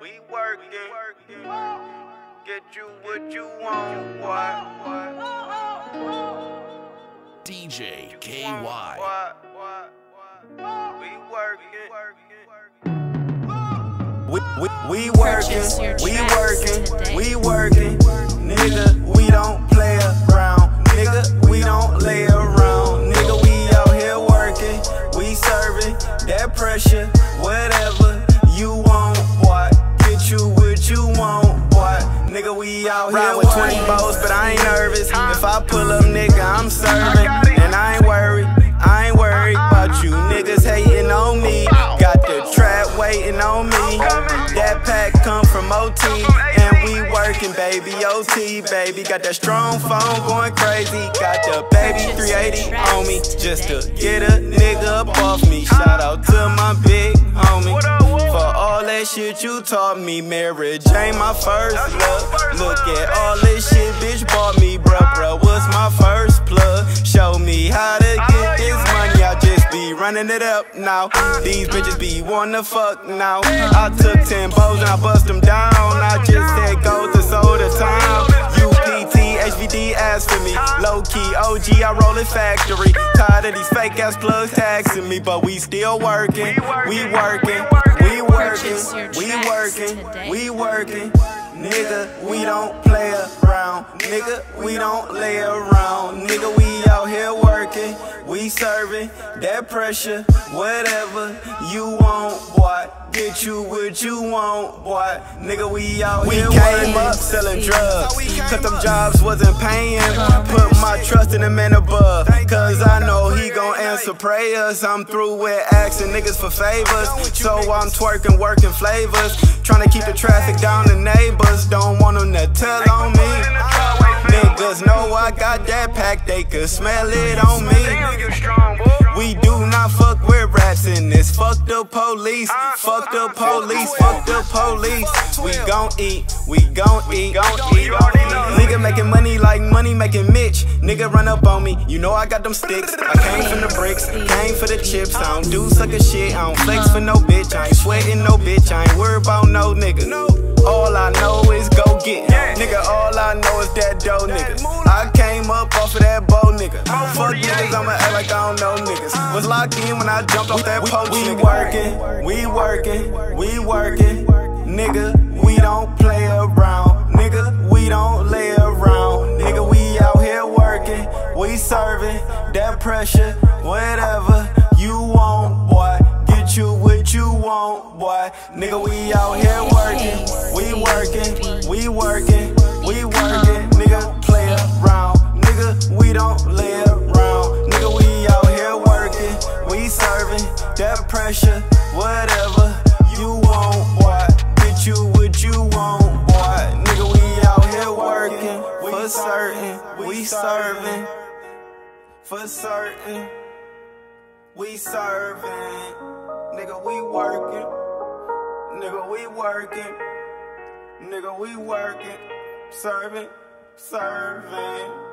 We working. Get you what you want, boy. DJ KY. What? We working. We, we, we working, we working, we working. Nigga, we don't play around. Nigga, we don't lay around. Nigga, we out here working. We serving that pressure. Whatever you want, Out here with 20 bows, but I ain't nervous. If I pull up, nigga, I'm serving. And I ain't worried, I ain't worried about you niggas hating on me. Got the trap waiting on me. That pack come from OT, and we working, baby. OT, baby. Got that strong phone going crazy. Got the baby 380 on me just to get a nigga up off me. Shout out to my big homie for all that shit you taught me. Mary Jane, my first love. Look at all this shit, bitch bought me, bruh, bruh. What's my first plug? Show me how to get this money. I just be running it up now. These bitches be wanna fuck now. I took 10 bows and I bust them down. I just said go to soda town. UPT, HVD asked for me. Low key, OG, I roll it factory. Tired of these fake ass plugs taxing me, but we still working. We working. We working. We working. We working. Nigga, we don't play around. Nigga, we don't lay around. Nigga, we out here working. We serving that pressure. Whatever you want, boy. Get you what you want, boy. Nigga, we out We here came working. up selling drugs. Cause them jobs wasn't paying. Put my trust in the man above. Cause I know he gon' answer prayers. I'm through with asking niggas for favors. So I'm twerking, working flavors. Trying to keep the traffic down the neighbors. Don't want them to tell on me. Niggas know I got that pack, they could smell it on me. We do not fuck with rats in this. Fuck the police, fuck the police, fuck the police. We gon' eat, we gon' eat, gon' eat. Nigga making money like money making Mitch. Nigga run up on me, you know I got them sticks. I came from the bricks, came for the chips. I don't do sucker shit, I don't flex for no bitch. I ain't sweating no bitch, I ain't worried about no nigga. All I know is go get. Nigga, all I know is that dough nigga. I nigga. Fuck niggas, I'ma act like I don't know niggas. Uh-huh. Was locked in when I jumped off that poach We working, we working, we working. Nigga, we don't play around. Nigga, we don't lay around. Nigga, we out here working. We serving that pressure. Whatever you want, boy. Get you what you want, boy. Nigga, we out here working. We working, we working, we working. Pressure. Whatever you want, boy. Get you what you want, boy. Nigga, we out here working. For certain, we serving. For certain, we serving. Nigga, we working. Nigga, we working. Nigga, we working. Serving, serving.